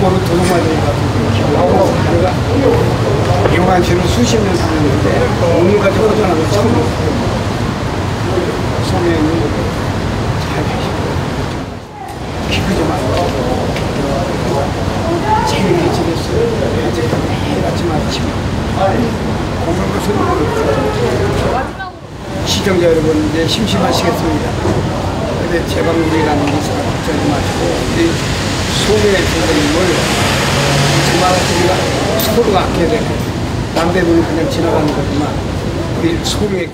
고로 도둑맞이가 하고 내가 이용한 씨는 수십 년 살았는데 오늘까지 허전하고 처음 소매는 잘 계시고 기쁘지 말고 재미있게 지냈어요. 아직도 매일 아침 아침 고문 것은 모르겠어요. 시청자 여러분 이제 심심하시겠습니다. 근데 제방문이라는 것을 걱정하지 마시고. 네. 소매 선생님을 정말 우리가 서로가 아껴야 되는 남대문은 그냥 지나가는 거지만. 우리 소매